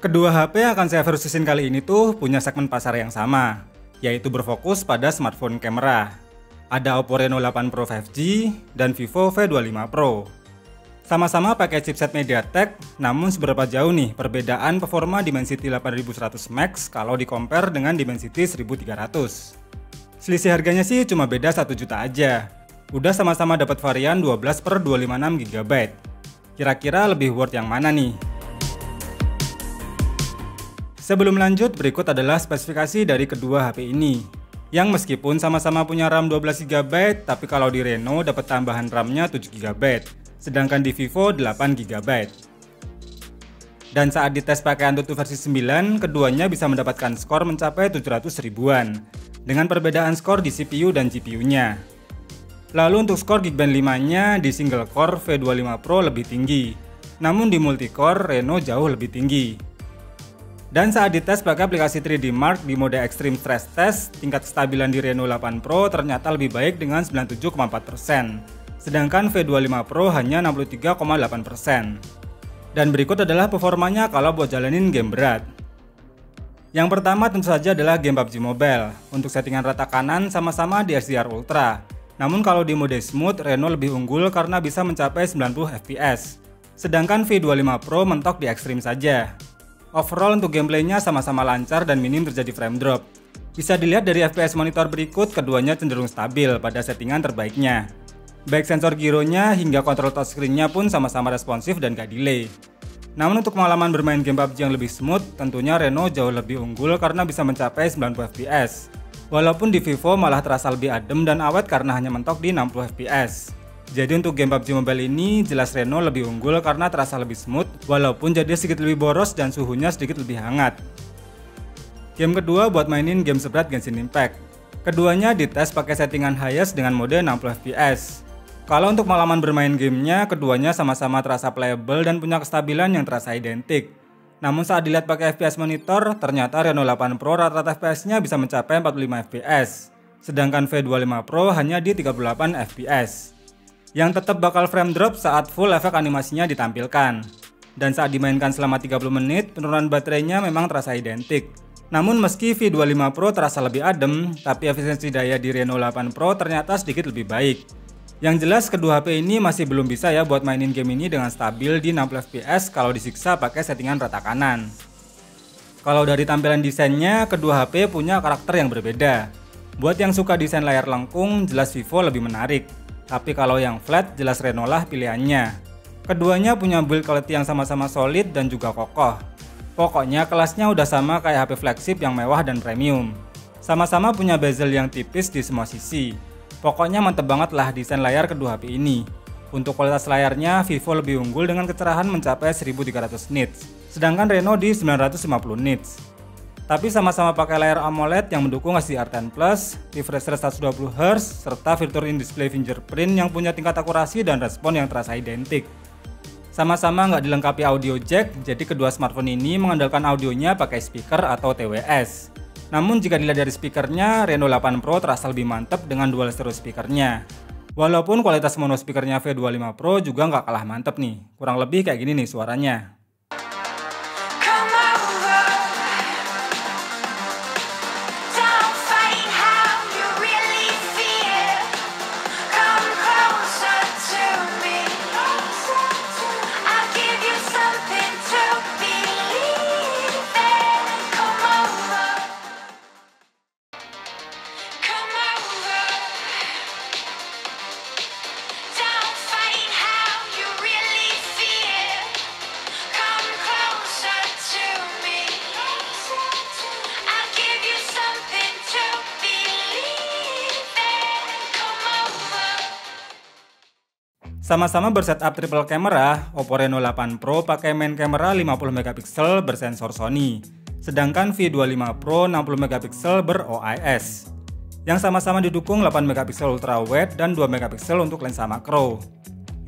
Kedua HP yang akan saya versusin kali ini tuh punya segmen pasar yang sama, yaitu berfokus pada smartphone kamera. Ada Oppo Reno 8 Pro 5G dan Vivo V25 Pro. Sama-sama pakai chipset MediaTek, namun seberapa jauh nih perbedaan performa Dimensity 8100 Max kalau di compare dengan Dimensity 1300. Selisih harganya sih cuma beda 1 juta aja. Udah sama-sama dapat varian 12 per 256 GB. Kira-kira lebih worth yang mana nih? Sebelum lanjut, berikut adalah spesifikasi dari kedua HP ini. Yang meskipun sama-sama punya RAM 12GB, tapi kalau di Reno dapat tambahan RAM-nya 7GB, sedangkan di Vivo 8GB. Dan saat dites pakai Antutu versi 9, keduanya bisa mendapatkan skor mencapai 700 ribuan, dengan perbedaan skor di CPU dan GPU-nya. Lalu untuk skor Geekbench 5-nya di single core V25 Pro lebih tinggi, namun di multicore Reno jauh lebih tinggi. Dan saat dites pakai aplikasi 3D Mark di mode Extreme Stress Test, tingkat kestabilan di Reno 8 Pro ternyata lebih baik dengan 97,4%, sedangkan V25 Pro hanya 63,8%. Dan berikut adalah performanya kalau buat jalanin game berat. Yang pertama tentu saja adalah game PUBG Mobile. Untuk settingan rata kanan sama-sama di HDR Ultra. Namun kalau di mode smooth, Reno lebih unggul karena bisa mencapai 90 fps. Sedangkan V25 Pro mentok di ekstrim saja. Overall untuk gameplaynya sama-sama lancar dan minim terjadi frame drop. Bisa dilihat dari FPS monitor berikut, keduanya cenderung stabil pada settingan terbaiknya. Baik sensor gironya hingga kontrol touchscreen-nya pun sama-sama responsif dan gak delay. Namun untuk pengalaman bermain game PUBG yang lebih smooth, tentunya Reno jauh lebih unggul karena bisa mencapai 90 fps. Walaupun di Vivo malah terasa lebih adem dan awet karena hanya mentok di 60 fps. Jadi untuk game PUBG Mobile ini jelas Reno lebih unggul karena terasa lebih smooth walaupun jadi sedikit lebih boros dan suhunya sedikit lebih hangat. Game kedua buat mainin game seberat Genshin Impact. Keduanya dites pakai settingan highest dengan mode 60 fps. Kalau untuk pengalaman bermain gamenya, keduanya sama-sama terasa playable dan punya kestabilan yang terasa identik. Namun saat dilihat pakai FPS monitor, ternyata Reno 8 Pro rata-rata FPS-nya bisa mencapai 45 fps. Sedangkan V25 Pro hanya di 38 fps yang tetap bakal frame drop saat full efek animasinya ditampilkan. Dan saat dimainkan selama 30 menit, penurunan baterainya memang terasa identik. Namun meski V25 Pro terasa lebih adem, tapi efisiensi daya di Reno 8 Pro ternyata sedikit lebih baik. Yang jelas kedua HP ini masih belum bisa ya buat mainin game ini dengan stabil di 60 fps kalau disiksa pakai settingan rata kanan. Kalau dari tampilan desainnya, kedua HP punya karakter yang berbeda. Buat yang suka desain layar lengkung, jelas Vivo lebih menarik. Tapi kalau yang flat jelas Renault lah pilihannya. Keduanya punya build quality yang sama-sama solid dan juga kokoh. Pokoknya kelasnya udah sama kayak HP flagship yang mewah dan premium. Sama-sama punya bezel yang tipis di semua sisi. Pokoknya mantep banget lah desain layar kedua HP ini. Untuk kualitas layarnya, Vivo lebih unggul dengan kecerahan mencapai 1300 nits, sedangkan Renault di 950 nits. Tapi sama-sama pakai layar AMOLED yang mendukung HDR10+, refresh rate 120Hz, serta fitur in-display fingerprint yang punya tingkat akurasi dan respon yang terasa identik. Sama-sama nggak dilengkapi audio jack, jadi kedua smartphone ini mengandalkan audionya pakai speaker atau TWS. Namun jika dilihat dari speakernya, Reno 8 Pro terasa lebih mantap dengan dual stereo speakernya. Walaupun kualitas mono speakernya V25 Pro juga nggak kalah mantep nih, kurang lebih kayak gini nih suaranya. Sama-sama bersetup triple camera, Oppo Reno 8 Pro pakai main kamera 50 megapiksel bersensor Sony, sedangkan V25 Pro 60 megapiksel ber-OIS. Yang sama-sama didukung 8 megapiksel ultra wide dan 2 megapiksel untuk lensa makro.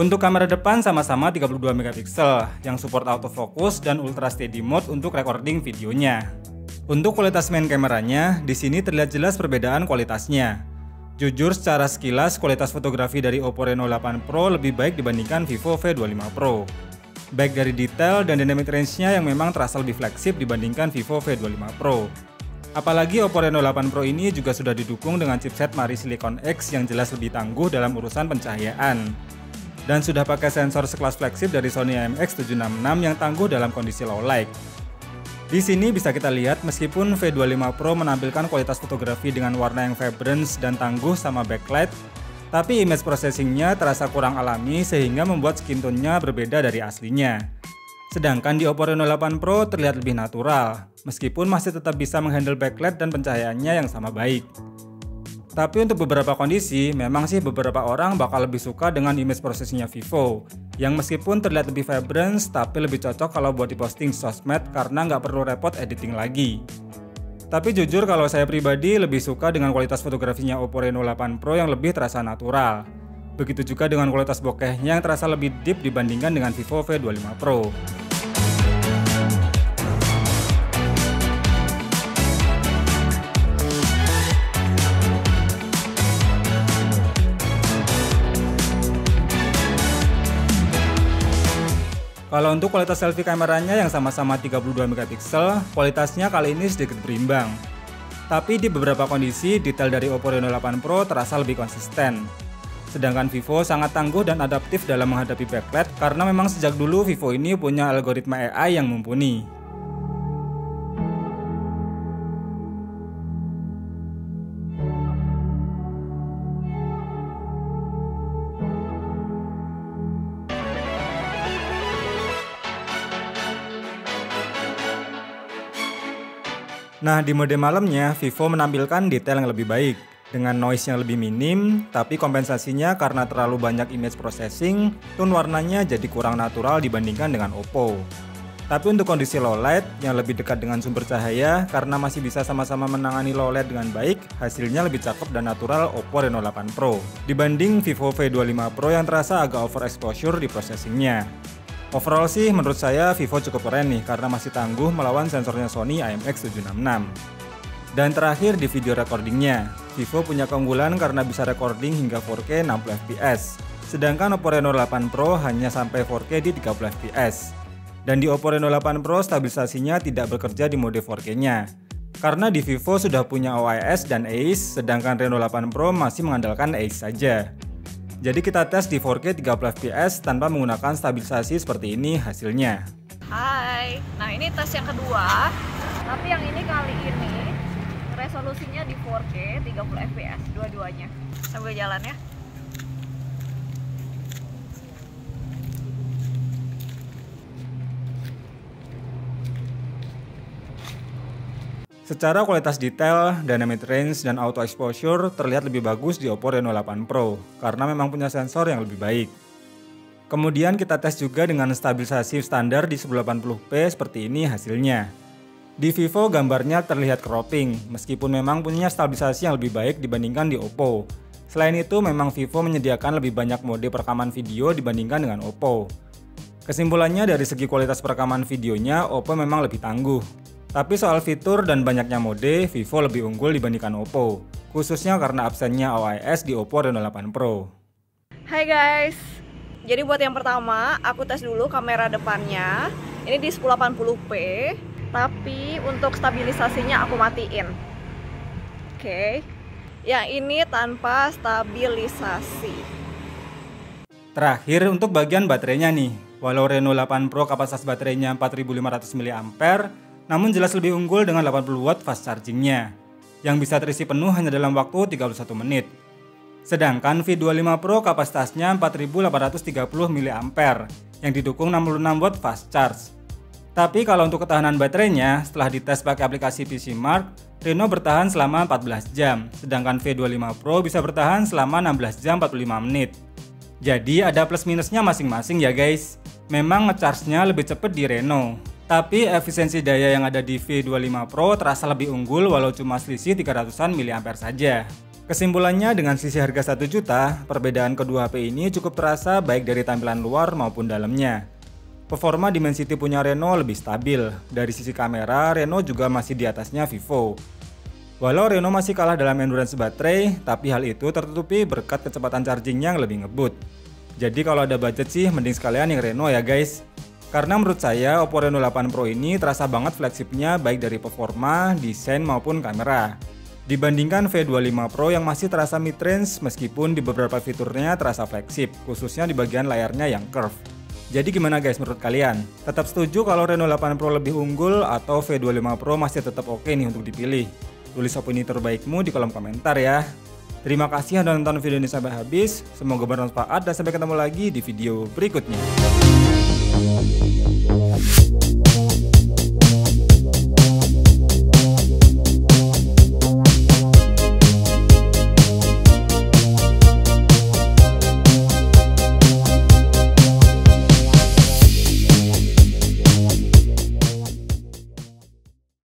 Untuk kamera depan sama-sama 32 megapiksel yang support autofocus dan ultra steady mode untuk recording videonya. Untuk kualitas main kameranya, di sini terlihat jelas perbedaan kualitasnya. Jujur secara sekilas kualitas fotografi dari Oppo Reno 8 Pro lebih baik dibandingkan Vivo V25 Pro. baik dari detail dan dynamic range-nya yang memang terasa lebih fleksib dibandingkan Vivo V25 Pro. Apalagi Oppo Reno 8 Pro ini juga sudah didukung dengan chipset Mari Silicon X yang jelas lebih tangguh dalam urusan pencahayaan. Dan sudah pakai sensor sekelas flagship dari Sony IMX766 yang tangguh dalam kondisi low light. Di sini bisa kita lihat meskipun V25 Pro menampilkan kualitas fotografi dengan warna yang vibrant dan tangguh sama backlight, tapi image processingnya terasa kurang alami sehingga membuat skin tone-nya berbeda dari aslinya. Sedangkan di Oppo Reno 8 Pro terlihat lebih natural, meskipun masih tetap bisa menghandle backlight dan pencahayaannya yang sama baik. Tapi untuk beberapa kondisi, memang sih beberapa orang bakal lebih suka dengan image processingnya Vivo, yang meskipun terlihat lebih vibrant, tapi lebih cocok kalau buat diposting sosmed karena nggak perlu repot editing lagi. Tapi jujur kalau saya pribadi lebih suka dengan kualitas fotografinya Oppo Reno 8 Pro yang lebih terasa natural. Begitu juga dengan kualitas bokehnya yang terasa lebih deep dibandingkan dengan Vivo V25 Pro. Kalau untuk kualitas selfie kameranya yang sama-sama 32 megapiksel, kualitasnya kali ini sedikit berimbang. Tapi di beberapa kondisi, detail dari Oppo Reno 8 Pro terasa lebih konsisten. Sedangkan Vivo sangat tangguh dan adaptif dalam menghadapi backlight karena memang sejak dulu Vivo ini punya algoritma AI yang mumpuni. Nah, di mode malamnya, Vivo menampilkan detail yang lebih baik. Dengan noise yang lebih minim, tapi kompensasinya karena terlalu banyak image processing, tone warnanya jadi kurang natural dibandingkan dengan Oppo. Tapi untuk kondisi low light yang lebih dekat dengan sumber cahaya, karena masih bisa sama-sama menangani low light dengan baik, hasilnya lebih cakep dan natural Oppo Reno 8 Pro. Dibanding Vivo V25 Pro yang terasa agak overexposure di processingnya. Overall sih menurut saya Vivo cukup keren nih karena masih tangguh melawan sensornya Sony IMX766. Dan terakhir di video recordingnya, Vivo punya keunggulan karena bisa recording hingga 4K 60 fps. Sedangkan Oppo Reno 8 Pro hanya sampai 4K di 30 fps. Dan di Oppo Reno 8 Pro stabilisasinya tidak bekerja di mode 4K-nya. Karena di Vivo sudah punya OIS dan ACE, sedangkan Reno 8 Pro masih mengandalkan ACE saja. Jadi kita tes di 4K 30 fps tanpa menggunakan stabilisasi seperti ini hasilnya. Hai, nah ini tes yang kedua, tapi yang ini kali ini resolusinya di 4K 30 fps dua-duanya. Sambil jalan ya. Secara kualitas detail, dynamic range, dan auto exposure terlihat lebih bagus di Oppo Reno 8 Pro karena memang punya sensor yang lebih baik. Kemudian kita tes juga dengan stabilisasi standar di 1080p seperti ini hasilnya. Di Vivo gambarnya terlihat cropping meskipun memang punya stabilisasi yang lebih baik dibandingkan di Oppo. Selain itu memang Vivo menyediakan lebih banyak mode perekaman video dibandingkan dengan Oppo. Kesimpulannya dari segi kualitas perekaman videonya Oppo memang lebih tangguh tapi soal fitur dan banyaknya mode, Vivo lebih unggul dibandingkan Oppo, khususnya karena absennya OIS di Oppo Reno 8 Pro. Hai guys, jadi buat yang pertama, aku tes dulu kamera depannya. Ini di 1080p, tapi untuk stabilisasinya aku matiin. Oke, yang ini tanpa stabilisasi. Terakhir untuk bagian baterainya nih, walau Reno 8 Pro kapasitas baterainya 4500 mAh, namun jelas lebih unggul dengan 80 watt fast chargingnya, yang bisa terisi penuh hanya dalam waktu 31 menit. Sedangkan V25 Pro kapasitasnya 4830 mAh, yang didukung 66 watt fast charge. Tapi kalau untuk ketahanan baterainya, setelah dites pakai aplikasi PC Mark, Reno bertahan selama 14 jam, sedangkan V25 Pro bisa bertahan selama 16 jam 45 menit. Jadi ada plus minusnya masing-masing ya guys. Memang ngecharge-nya lebih cepat di Reno, tapi efisiensi daya yang ada di V25 Pro terasa lebih unggul walau cuma selisih 300-an mAh saja. Kesimpulannya dengan sisi harga 1 juta, perbedaan kedua HP ini cukup terasa baik dari tampilan luar maupun dalamnya. Performa Dimensity punya Reno lebih stabil. Dari sisi kamera, Reno juga masih di atasnya Vivo. Walau Reno masih kalah dalam endurance baterai, tapi hal itu tertutupi berkat kecepatan charging yang lebih ngebut. Jadi kalau ada budget sih mending sekalian yang Reno ya guys. Karena menurut saya Oppo Reno 8 Pro ini terasa banget flagshipnya baik dari performa, desain maupun kamera. Dibandingkan V25 Pro yang masih terasa mid-range meskipun di beberapa fiturnya terasa flagship, khususnya di bagian layarnya yang curve. Jadi gimana guys menurut kalian? Tetap setuju kalau Reno 8 Pro lebih unggul atau V25 Pro masih tetap oke nih untuk dipilih? Tulis opini terbaikmu di kolom komentar ya. Terima kasih sudah nonton video ini sampai habis. Semoga bermanfaat dan sampai ketemu lagi di video berikutnya. Thank you.